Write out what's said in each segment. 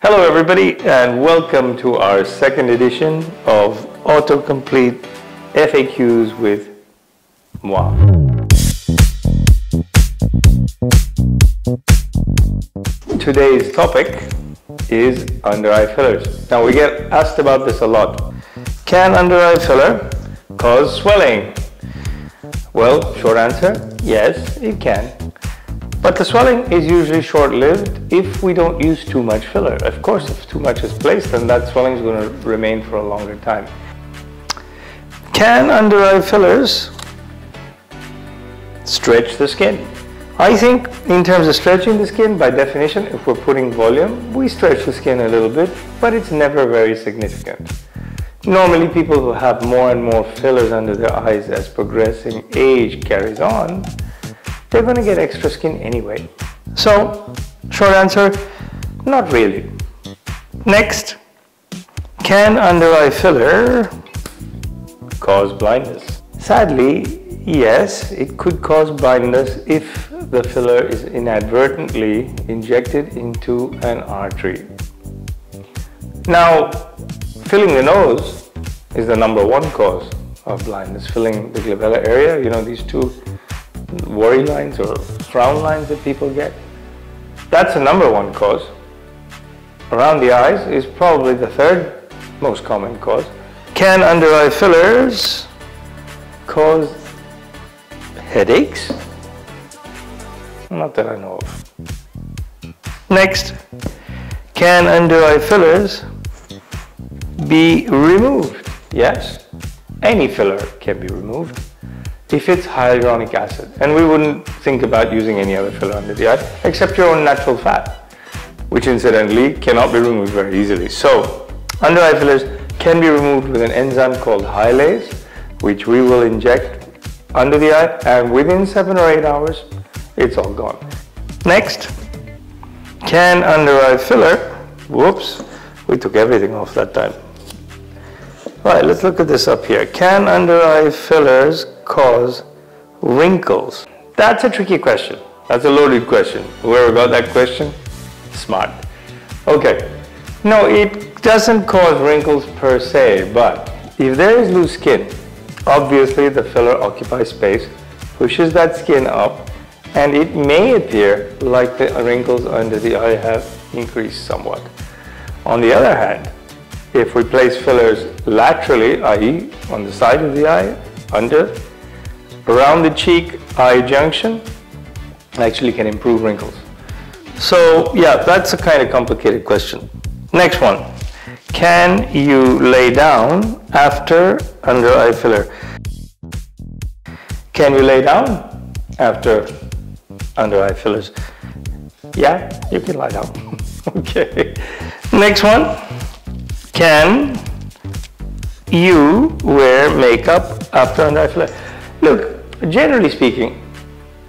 Hello everybody and welcome to our second edition of Autocomplete FAQs with moi. Today's topic is under eye fillers. Now we get asked about this a lot. Can under eye filler cause swelling? Well, short answer, yes, it can. But the swelling is usually short-lived if we don't use too much filler. Of course, if too much is placed, then that swelling is going to remain for a longer time. Can under-eye fillers stretch the skin? I think in terms of stretching the skin, by definition, if we're putting volume, we stretch the skin a little bit, but it's never very significant. Normally people who have more and more fillers under their eyes as progressing age carries on, they're going to get extra skin anyway. So, short answer, not really. Next, can under eye filler cause blindness? Sadly, yes, it could cause blindness if the filler is inadvertently injected into an artery. Now, filling the nose is the number one cause of blindness, filling the glabella area, you know, these two worry lines or frown lines that people get. That's the number one cause. Around the eyes is probably the third most common cause. Can under eye fillers cause headaches? Not that I know of. Next, can under eye fillers be removed? Yes, any filler can be removed if it's hyaluronic acid. And we wouldn't think about using any other filler under the eye except your own natural fat, which incidentally cannot be removed very easily. So under eye fillers can be removed with an enzyme called hyalase, which we will inject under the eye and within seven or eight hours, it's all gone. Next, can under eye filler, whoops, we took everything off that time. Right, let's look at this up here. Can under eye fillers cause wrinkles? That's a tricky question. That's a loaded question. Whoever got that question, smart. Okay. No, it doesn't cause wrinkles per se, but if there is loose skin, obviously the filler occupies space, pushes that skin up, and it may appear like the wrinkles under the eye have increased somewhat. On the other hand, if we place fillers laterally, i.e. on the side of the eye, under, around the cheek eye junction actually can improve wrinkles. So yeah, that's a kind of complicated question. Next one. Can you lay down after under eye filler? Can you lay down after under eye fillers? Yeah, you can lie down. okay. Next one. Can you wear makeup after under eye filler? Look, Generally speaking,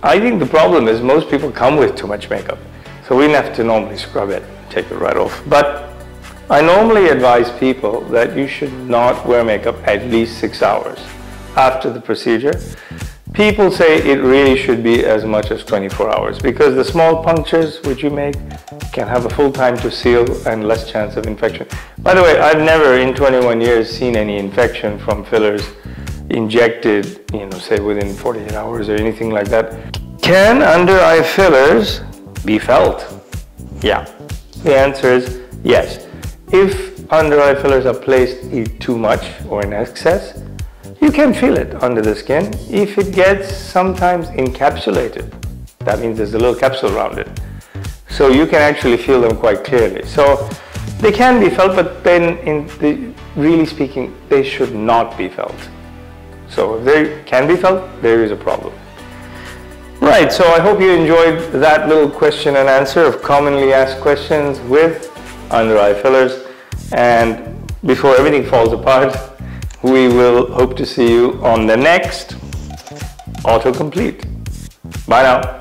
I think the problem is most people come with too much makeup. So we have to normally scrub it, take it right off. But I normally advise people that you should not wear makeup at least six hours after the procedure. People say it really should be as much as 24 hours because the small punctures which you make can have a full time to seal and less chance of infection. By the way, I've never in 21 years seen any infection from fillers injected, you know, say within 48 hours or anything like that. Can under eye fillers be felt? Yeah. The answer is yes. If under eye fillers are placed too much or in excess, you can feel it under the skin if it gets sometimes encapsulated. That means there's a little capsule around it. So you can actually feel them quite clearly. So they can be felt, but then in the, really speaking, they should not be felt. So if they can be felt, there is a problem. Right, so I hope you enjoyed that little question and answer of commonly asked questions with under eye fillers. And before everything falls apart, we will hope to see you on the next autocomplete. Bye now.